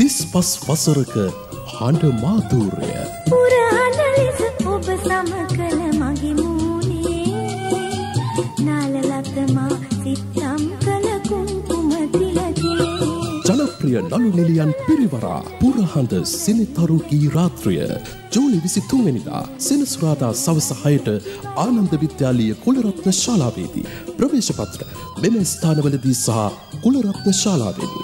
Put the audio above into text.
තිස් පස් වසරක හඬ මාධූරය. පුරාණ ලෙස ඔබ සම කළ මගේ මූනේ නාලලතමා සිත්තම් කළ කුංකුම තිලකේ. ජනප්‍රිය නළු නිලියන් පිරිවරා පුරහඬ සිනිතරු ගී රාත්‍රිය. ජූලි විසි තුන්වැනිදා සෙනසුරාදා සවස හයට ආනන්ද විද්‍යාලීය කුලරත්න ශාලාවේදී ප්‍රවේශපත්‍ර මෙම ස්ථානවලදී සහ කුලරත්න ශාලාවේදී